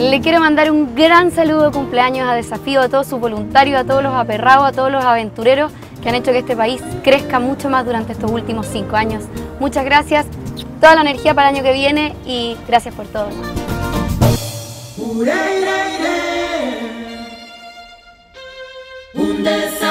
Le quiero mandar un gran saludo de cumpleaños a Desafío, a todos sus voluntarios, a todos los aperrados, a todos los aventureros que han hecho que este país crezca mucho más durante estos últimos cinco años. Muchas gracias, toda la energía para el año que viene y gracias por todo. Un desafío.